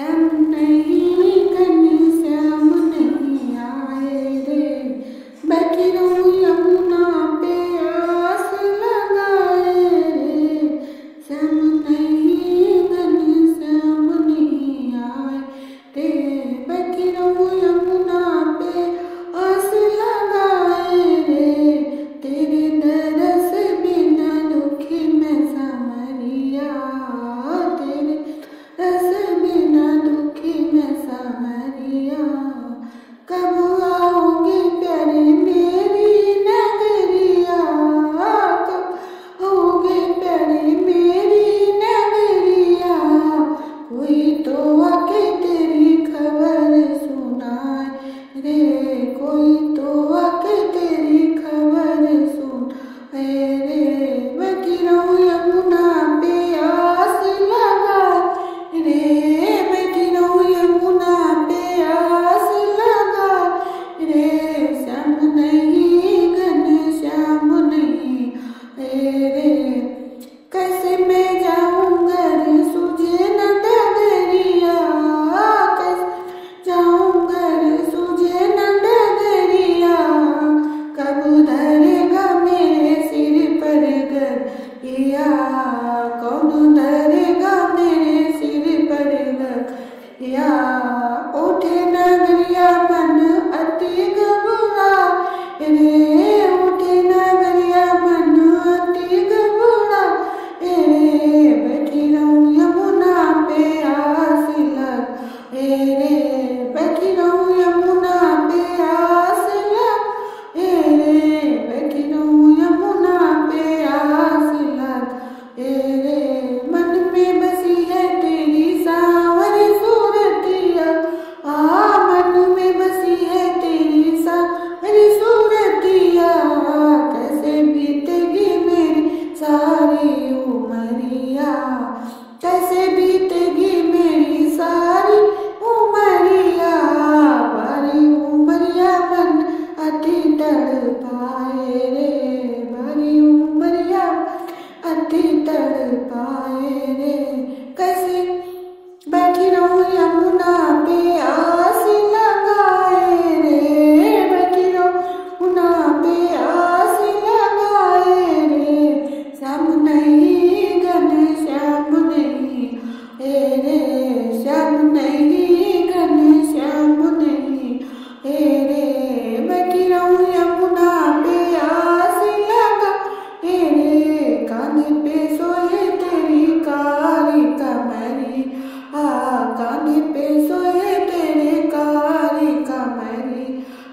नहीं कन श्याम नहीं आए रे। बकरों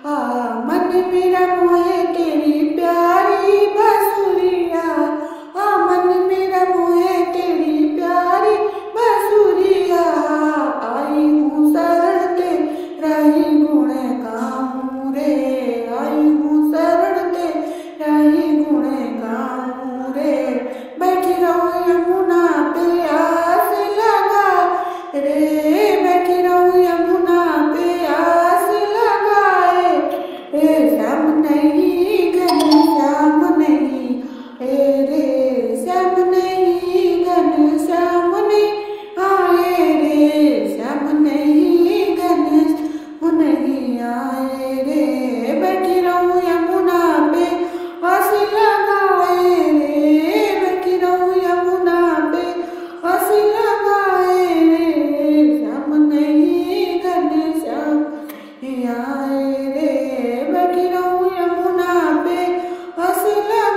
मन मेरा नहीं Allah.